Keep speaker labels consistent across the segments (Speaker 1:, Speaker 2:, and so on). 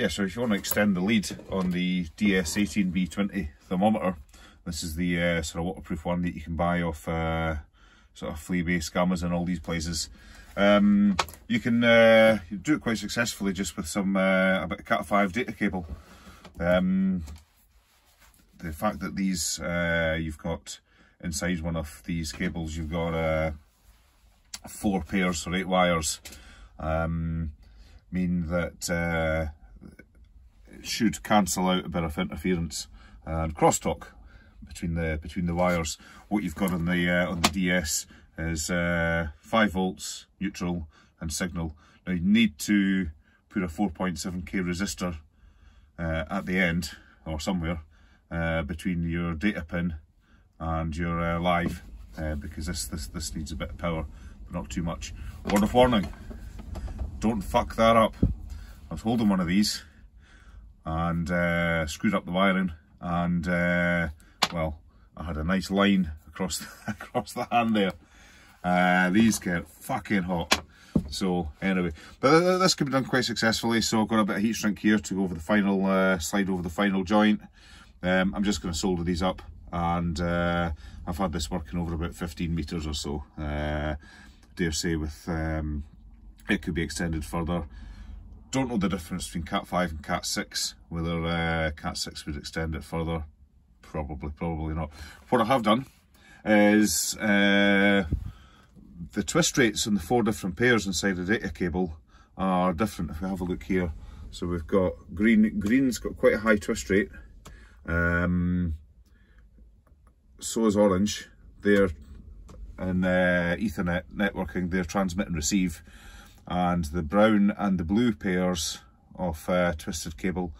Speaker 1: yeah, so if you want to extend the lead on the DS18B20 thermometer, this is the uh, sort of waterproof one that you can buy off uh, sort of fleabay's scammers and all these places. Um, you can uh, do it quite successfully just with some uh, a bit of Cat 5 data cable. Um, the fact that these uh, you've got inside one of these cables, you've got uh, four pairs or eight wires, um, mean that should cancel out a bit of interference and crosstalk between the between the wires. What you've got on the uh, on the DS is uh, five volts neutral and signal. Now you need to put a 4.7k resistor uh, at the end or somewhere uh, between your data pin and your uh, live uh, because this, this this needs a bit of power but not too much. Word of warning, don't fuck that up. I was holding one of these and uh, screwed up the wiring and uh, well I had a nice line across the, across the hand there. Uh, these get fucking hot. So anyway, but this can be done quite successfully. So I've got a bit of heat shrink here to go over the final, uh, slide over the final joint. Um, I'm just going to solder these up and uh, I've had this working over about 15 metres or so. Uh, dare say with um, it could be extended further. Don't know the difference between Cat 5 and Cat 6, whether uh, Cat 6 would extend it further. Probably, probably not. What I have done is uh, the twist rates on the four different pairs inside the data cable are different if we have a look here. So we've got green, green's got quite a high twist rate. Um, so is orange. They're in uh, Ethernet networking, they're transmit and receive. And the brown and the blue pairs of uh, twisted cable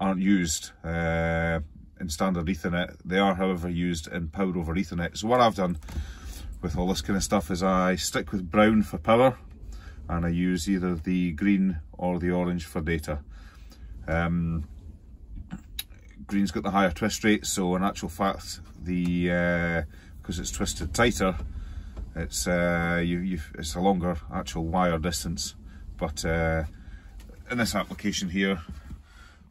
Speaker 1: aren't used uh, in standard Ethernet. They are, however, used in power over Ethernet. So what I've done with all this kind of stuff is I stick with brown for power and I use either the green or the orange for data. Um, green's got the higher twist rate so in actual fact the because uh, it's twisted tighter it's uh, you, you it's a longer actual wire distance but uh, in this application here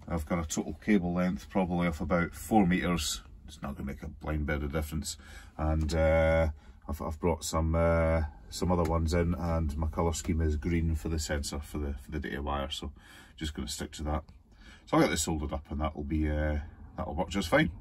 Speaker 1: I've got a total cable length probably of about four meters. It's not going to make a blind bit of difference. And uh, I've, I've brought some uh, some other ones in and my color scheme is green for the sensor for the for the data wire so just going to stick to that. So I'll get this soldered up and that will be uh, that'll work just fine